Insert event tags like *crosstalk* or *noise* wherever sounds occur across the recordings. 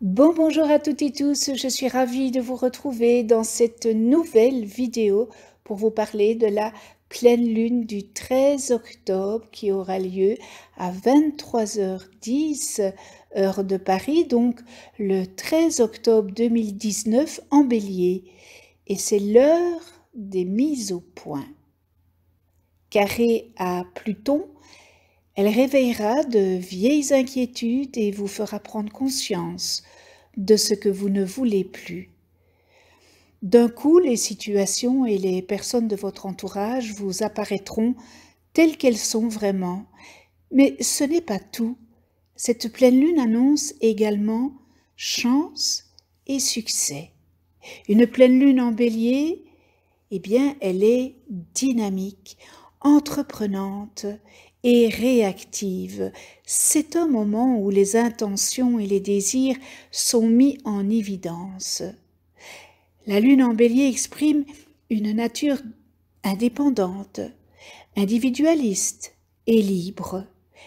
Bon bonjour à toutes et tous, je suis ravie de vous retrouver dans cette nouvelle vidéo pour vous parler de la pleine lune du 13 octobre qui aura lieu à 23h10 heure de Paris, donc le 13 octobre 2019 en bélier. Et c'est l'heure des mises au point. Carré à Pluton, elle réveillera de vieilles inquiétudes et vous fera prendre conscience de ce que vous ne voulez plus. D'un coup, les situations et les personnes de votre entourage vous apparaîtront telles qu'elles sont vraiment. Mais ce n'est pas tout. Cette pleine lune annonce également chance et succès. Une pleine lune en bélier, eh bien, elle est dynamique, entreprenante et réactive. C'est un moment où les intentions et les désirs sont mis en évidence. La lune en bélier exprime une nature indépendante, individualiste et libre.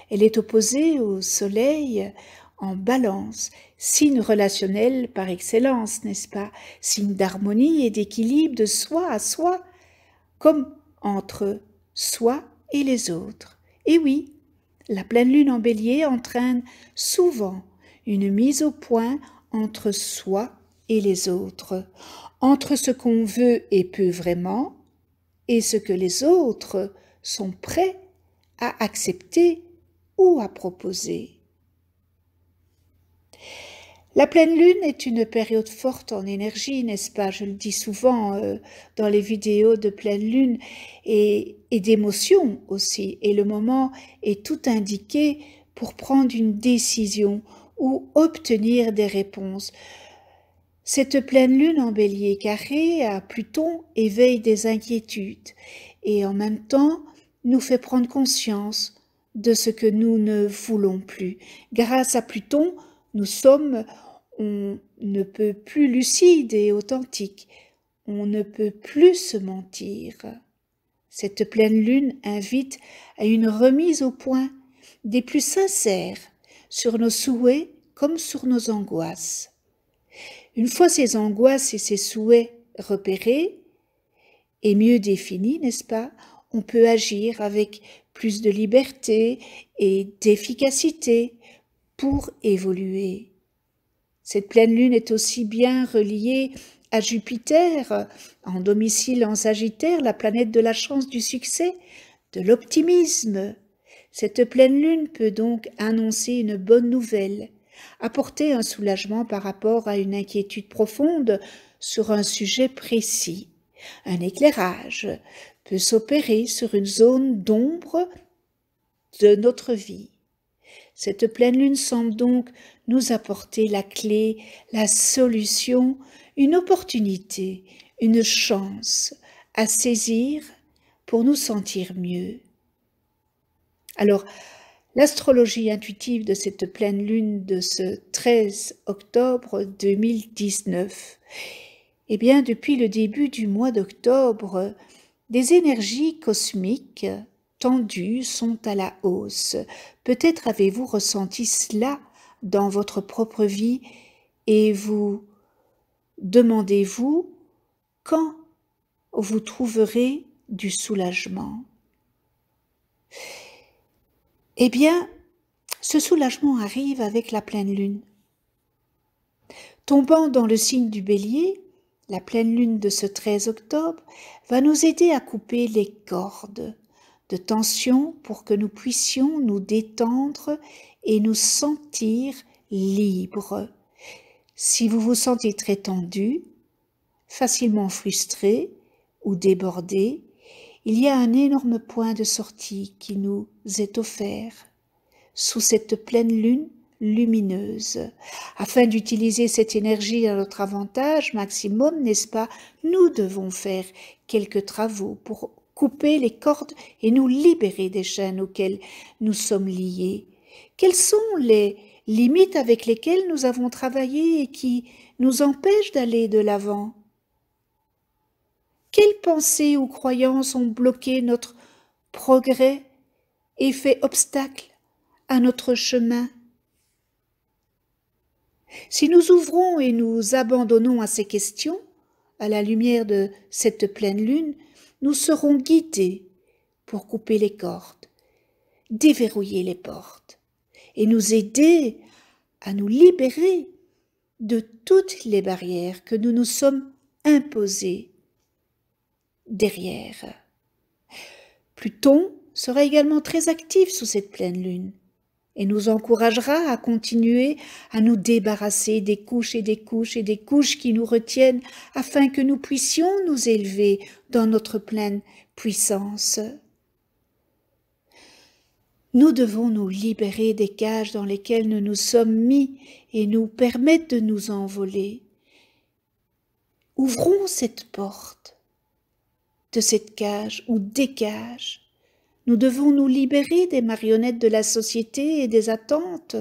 Elle est opposée au soleil en balance, signe relationnel par excellence, n'est-ce pas? Signe d'harmonie et d'équilibre de soi à soi, comme entre soi et les autres. Et oui, la pleine lune en bélier entraîne souvent une mise au point entre soi et les autres, entre ce qu'on veut et peut vraiment et ce que les autres sont prêts à accepter ou à proposer. La pleine lune est une période forte en énergie, n'est-ce pas? Je le dis souvent euh, dans les vidéos de pleine lune, et, et d'émotion aussi. Et le moment est tout indiqué pour prendre une décision ou obtenir des réponses. Cette pleine lune en bélier carré à Pluton éveille des inquiétudes et en même temps nous fait prendre conscience de ce que nous ne voulons plus. Grâce à Pluton, nous sommes, on ne peut plus lucide et authentique, on ne peut plus se mentir. Cette pleine lune invite à une remise au point des plus sincères sur nos souhaits comme sur nos angoisses. Une fois ces angoisses et ces souhaits repérés et mieux définis, n'est-ce pas, on peut agir avec plus de liberté et d'efficacité pour évoluer. Cette pleine lune est aussi bien reliée à Jupiter, en domicile en Sagittaire, la planète de la chance du succès, de l'optimisme. Cette pleine lune peut donc annoncer une bonne nouvelle, apporter un soulagement par rapport à une inquiétude profonde sur un sujet précis. Un éclairage peut s'opérer sur une zone d'ombre de notre vie. Cette pleine lune semble donc nous apporter la clé, la solution, une opportunité, une chance à saisir pour nous sentir mieux. Alors, l'astrologie intuitive de cette pleine lune de ce 13 octobre 2019, eh bien, depuis le début du mois d'octobre, des énergies cosmiques tendues sont à la hausse. Peut-être avez-vous ressenti cela dans votre propre vie et vous demandez-vous quand vous trouverez du soulagement? Eh bien, ce soulagement arrive avec la pleine lune. Tombant dans le signe du bélier, la pleine lune de ce 13 octobre va nous aider à couper les cordes de tension pour que nous puissions nous détendre et nous sentir libres. Si vous vous sentez très tendu, facilement frustré ou débordé, il y a un énorme point de sortie qui nous est offert. Sous cette pleine lune lumineuse. Afin d'utiliser cette énergie à notre avantage maximum, n'est-ce pas, nous devons faire quelques travaux pour couper les cordes et nous libérer des chaînes auxquelles nous sommes liés. Quelles sont les limites avec lesquelles nous avons travaillé et qui nous empêchent d'aller de l'avant? Quelles pensées ou croyances ont bloqué notre progrès et fait obstacle à notre chemin? Si nous ouvrons et nous abandonnons à ces questions, à la lumière de cette pleine lune, nous serons guidés pour couper les cordes, déverrouiller les portes et nous aider à nous libérer de toutes les barrières que nous nous sommes imposées derrière. Pluton sera également très actif sous cette pleine lune et nous encouragera à continuer à nous débarrasser des couches et des couches et des couches qui nous retiennent afin que nous puissions nous élever dans notre pleine puissance. Nous devons nous libérer des cages dans lesquelles nous nous sommes mis et nous permettre de nous envoler. Ouvrons cette porte de cette cage ou des cages. Nous devons nous libérer des marionnettes de la société et des attentes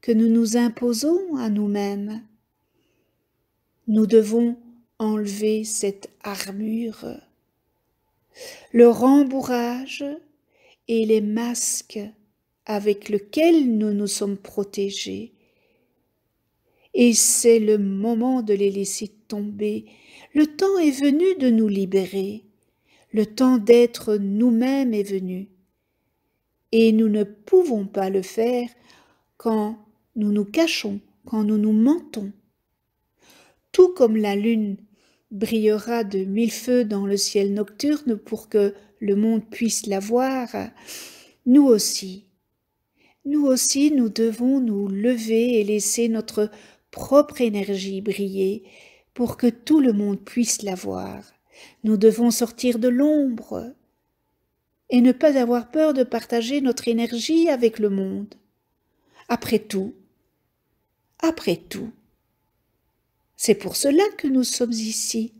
que nous nous imposons à nous-mêmes. Nous devons enlever cette armure. Le rembourrage et les masques avec lesquels nous nous sommes protégés. Et c'est le moment de les laisser tomber. Le temps est venu de nous libérer. Le temps d'être nous-mêmes est venu. Et nous ne pouvons pas le faire quand nous nous cachons, quand nous nous mentons. Tout comme la lune brillera de mille feux dans le ciel nocturne pour que le monde puisse la voir, nous aussi, nous aussi, nous devons nous lever et laisser notre propre énergie briller pour que tout le monde puisse la voir. Nous devons sortir de l'ombre et ne pas avoir peur de partager notre énergie avec le monde. Après tout, après tout, c'est pour cela que nous sommes ici.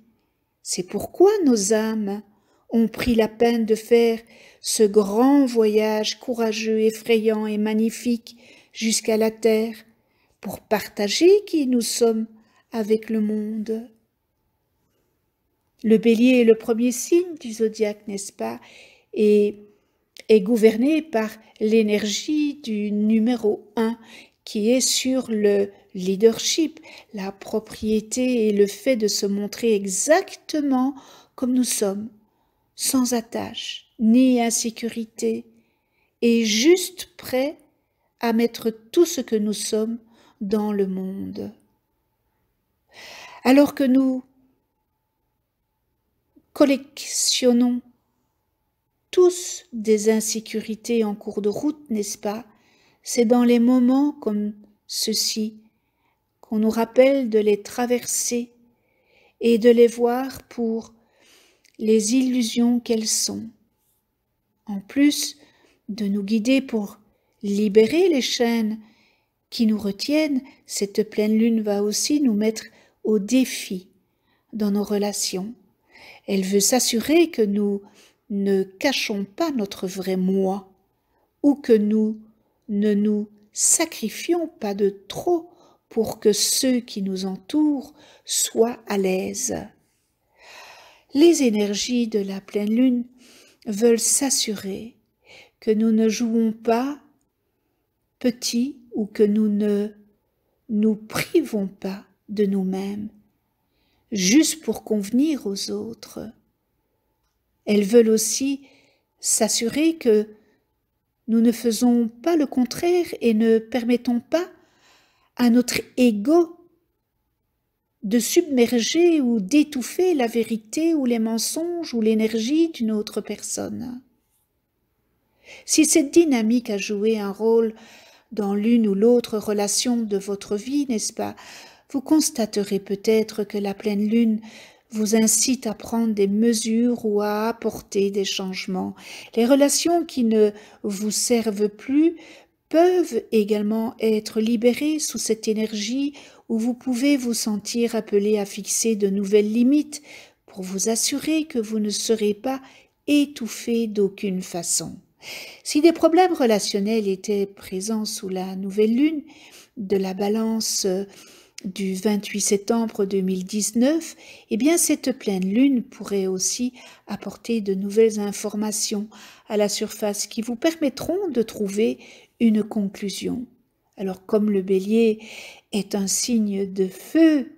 C'est pourquoi nos âmes ont pris la peine de faire ce grand voyage courageux, effrayant et magnifique jusqu'à la terre pour partager qui nous sommes avec le monde. Le bélier est le premier signe du zodiaque, n'est-ce pas? Et est gouverné par l'énergie du numéro un qui est sur le leadership, la propriété et le fait de se montrer exactement comme nous sommes, sans attache ni insécurité, et juste prêt à mettre tout ce que nous sommes dans le monde. Alors que nous collectionnons tous des insécurités en cours de route, n'est-ce pas? C'est dans les moments comme ceux-ci qu'on nous rappelle de les traverser et de les voir pour les illusions qu'elles sont. En plus de nous guider pour libérer les chaînes qui nous retiennent, cette pleine lune va aussi nous mettre au défi dans nos relations. Elle veut s'assurer que nous ne cachons pas notre vrai moi ou que nous ne nous sacrifions pas de trop pour que ceux qui nous entourent soient à l'aise. Les énergies de la pleine lune veulent s'assurer que nous ne jouons pas petit ou que nous ne nous privons pas de nous-mêmes juste pour convenir aux autres. Elles veulent aussi s'assurer que nous ne faisons pas le contraire et ne permettons pas à notre ego de submerger ou d'étouffer la vérité ou les mensonges ou l'énergie d'une autre personne. Si cette dynamique a joué un rôle dans l'une ou l'autre relation de votre vie, n'est-ce pas, vous constaterez peut-être que la pleine lune vous incite à prendre des mesures ou à apporter des changements. Les relations qui ne vous servent plus peuvent également être libérées sous cette énergie où vous pouvez vous sentir appelé à fixer de nouvelles limites pour vous assurer que vous ne serez pas étouffé d'aucune façon. Si des problèmes relationnels étaient présents sous la nouvelle lune, de la balance du 28 septembre 2019, eh bien cette pleine lune pourrait aussi apporter de nouvelles informations à la surface qui vous permettront de trouver une conclusion. Alors comme le bélier est un signe de feu,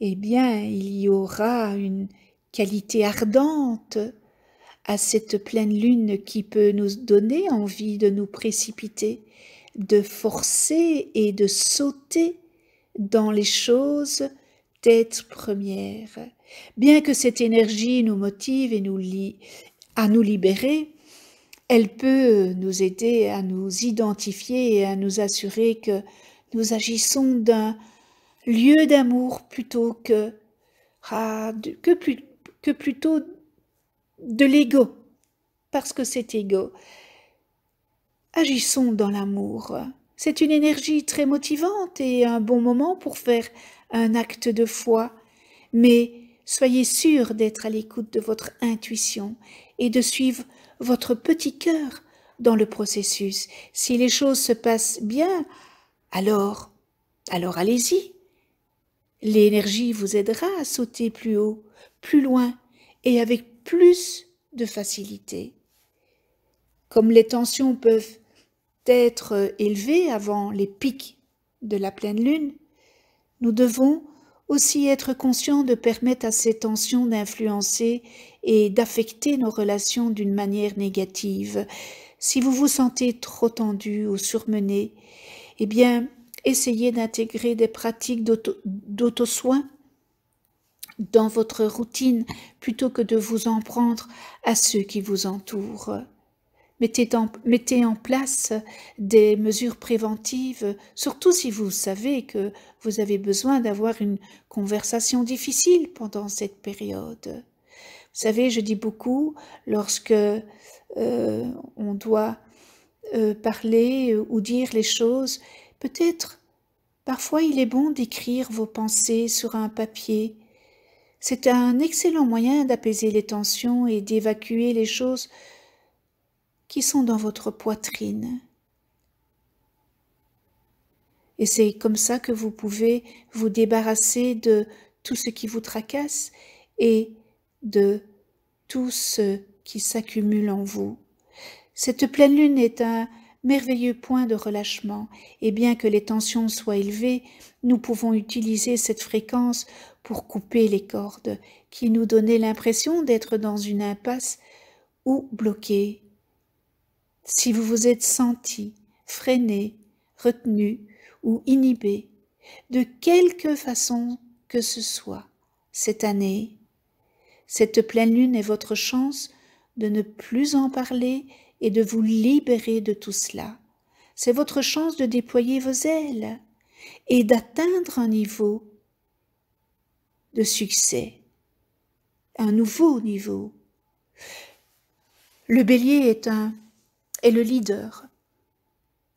eh bien il y aura une qualité ardente à cette pleine lune qui peut nous donner envie de nous précipiter, de forcer et de sauter dans les choses tête première. Bien que cette énergie nous motive et nous lie à nous libérer, elle peut nous aider à nous identifier et à nous assurer que nous agissons d'un lieu d'amour plutôt que, que, plutôt de l'ego, parce que cet ego. Agissons dans l'amour. C'est une énergie très motivante et un bon moment pour faire un acte de foi, mais soyez sûr d'être à l'écoute de votre intuition et de suivre votre petit cœur dans le processus. Si les choses se passent bien, alors, alors allez-y. L'énergie vous aidera à sauter plus haut, plus loin et avec plus de facilité. Comme les tensions peuvent être élevées avant les pics de la pleine lune, nous devons aussi être conscients de permettre à ces tensions d'influencer et d'affecter nos relations d'une manière négative. Si vous vous sentez trop tendu ou surmené, eh bien, essayez d'intégrer des pratiques d'auto-soin dans votre routine plutôt que de vous en prendre à ceux qui vous entourent. Mettez en, place des mesures préventives, surtout si vous savez que vous avez besoin d'avoir une conversation difficile pendant cette période. Vous savez, je dis beaucoup lorsque euh, on doit euh, parler ou dire les choses, peut-être parfois il est bon d'écrire vos pensées sur un papier. C'est un excellent moyen d'apaiser les tensions et d'évacuer les choses qui sont dans votre poitrine. Et c'est comme ça que vous pouvez vous débarrasser de tout ce qui vous tracasse et de tout ce qui s'accumule en vous. Cette pleine lune est un merveilleux point de relâchement, et bien que les tensions soient élevées, nous pouvons utiliser cette fréquence pour couper les cordes qui nous donnaient l'impression d'être dans une impasse ou bloqués si vous vous êtes senti freiné, retenu ou inhibé, de quelque façon que ce soit, cette année, cette pleine lune est votre chance de ne plus en parler et de vous libérer de tout cela. C'est votre chance de déployer vos ailes et d'atteindre un niveau de succès, un nouveau niveau. Le bélier est un le leader.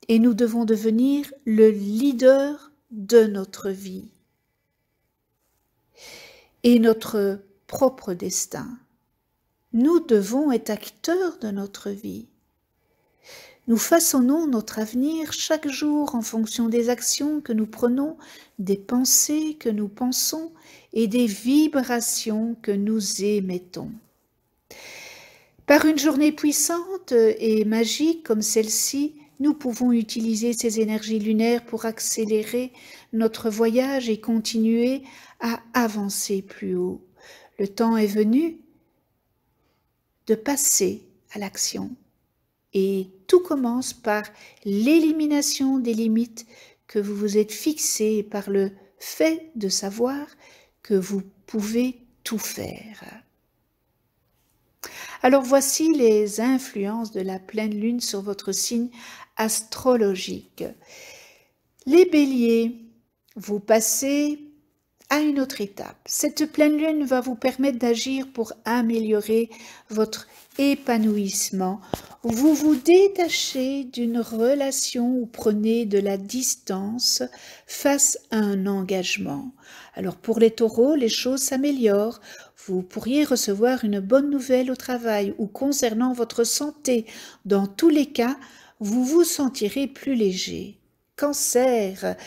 Et nous devons devenir le leader de notre vie et notre propre destin. Nous devons être acteurs de notre vie. Nous façonnons notre avenir chaque jour en fonction des actions que nous prenons, des pensées que nous pensons et des vibrations que nous émettons. Par une journée puissante et magique comme celle-ci, nous pouvons utiliser ces énergies lunaires pour accélérer notre voyage et continuer à avancer plus haut. Le temps est venu de passer à l'action. Et tout commence par l'élimination des limites que vous vous êtes fixées par le fait de savoir que vous pouvez tout faire. Alors voici les influences de la pleine lune sur votre signe astrologique. Les béliers, vous passez à une autre étape. Cette pleine lune va vous permettre d'agir pour améliorer votre épanouissement. Vous vous détachez d'une relation ou prenez de la distance face à un engagement. Alors pour les taureaux, les choses s'améliorent. Vous pourriez recevoir une bonne nouvelle au travail ou concernant votre santé. Dans tous les cas, vous vous sentirez plus léger. Cancer,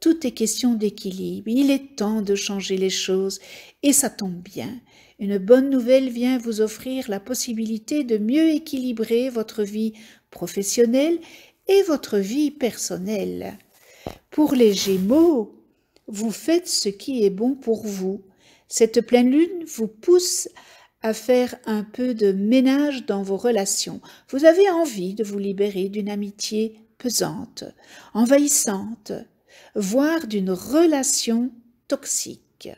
tout est question d'équilibre. Il est temps de changer les choses et ça tombe bien. Une bonne nouvelle vient vous offrir la possibilité de mieux équilibrer votre vie professionnelle et votre vie personnelle. Pour les Gémeaux, vous faites ce qui est bon pour vous. Cette pleine lune vous pousse à faire un peu de ménage dans vos relations. Vous avez envie de vous libérer d'une amitié pesante, envahissante, voire d'une relation toxique.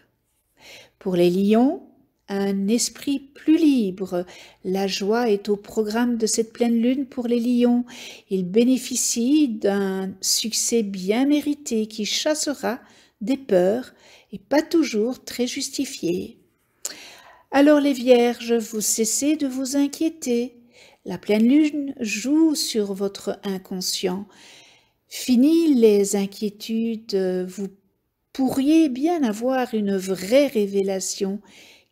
Pour les lions, un esprit plus libre. La joie est au programme de cette pleine lune pour les lions. Ils bénéficient d'un succès bien mérité qui chassera des peurs et pas toujours très justifiées. Alors les vierges, vous cessez de vous inquiéter. La pleine lune joue sur votre inconscient. Fini les inquiétudes, vous pourriez bien avoir une vraie révélation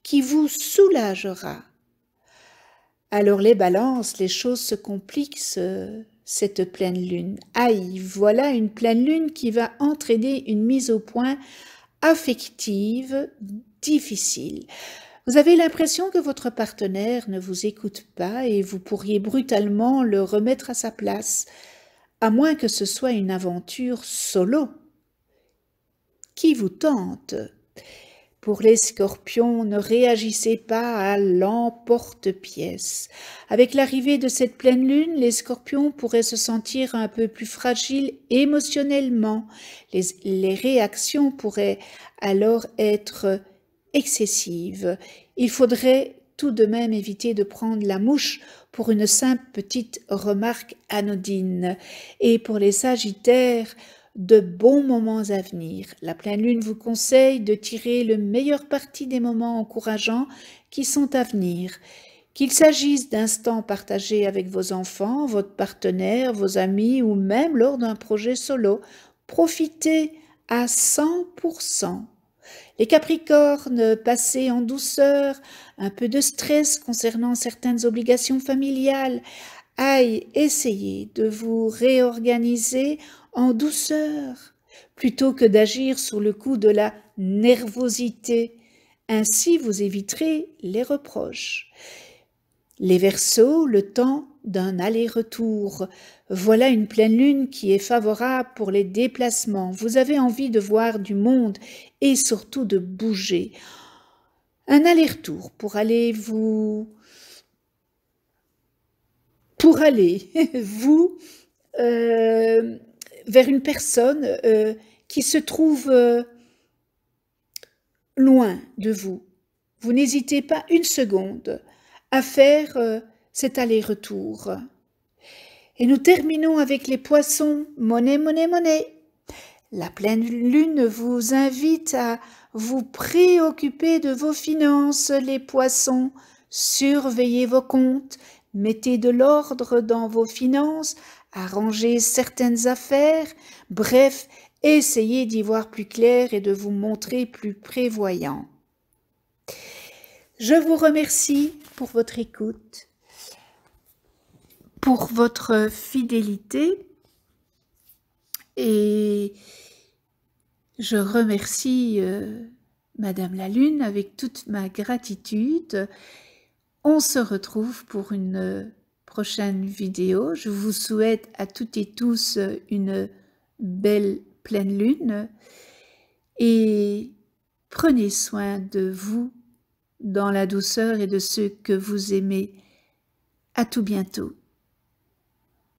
qui vous soulagera. Alors les balances, les choses se compliquent cette pleine lune. Aïe, voilà une pleine lune qui va entraîner une mise au point affective difficile. Vous avez l'impression que votre partenaire ne vous écoute pas et vous pourriez brutalement le remettre à sa place, à moins que ce soit une aventure solo qui vous tente? Pour les scorpions, ne réagissez pas à l'emporte-pièce. Avec l'arrivée de cette pleine lune, les scorpions pourraient se sentir un peu plus fragiles émotionnellement. Les, réactions pourraient alors être excessives. Il faudrait tout de même éviter de prendre la mouche pour une simple petite remarque anodine. Et pour les sagittaires, de bons moments à venir. La pleine lune vous conseille de tirer le meilleur parti des moments encourageants qui sont à venir. Qu'il s'agisse d'instants partagés avec vos enfants, votre partenaire, vos amis ou même lors d'un projet solo, profitez à 100%. Les Capricornes, passez en douceur un peu de stress concernant certaines obligations familiales. Aïe, essayez de vous réorganiser en douceur, plutôt que d'agir sous le coup de la nervosité. Ainsi vous éviterez les reproches. Les Verseaux, le temps d'un aller-retour. Voilà une pleine lune qui est favorable pour les déplacements. Vous avez envie de voir du monde et surtout de bouger. Un aller-retour pour aller vous pour aller *laughs* vous euh, vers une personne euh, qui se trouve euh, loin de vous. Vous n'hésitez pas une seconde à faire euh, cet aller-retour. Et nous terminons avec les poissons. Monnaie, monnaie, monnaie. La pleine lune vous invite à vous préoccuper de vos finances, les poissons. Surveillez vos comptes, mettez de l'ordre dans vos finances arranger certaines affaires, bref, essayez d'y voir plus clair et de vous montrer plus prévoyant. Je vous remercie pour votre écoute, pour votre fidélité et je remercie euh, Madame la Lune avec toute ma gratitude. On se retrouve pour une prochaine vidéo. Je vous souhaite à toutes et tous une belle pleine lune et prenez soin de vous dans la douceur et de ceux que vous aimez. À tout bientôt.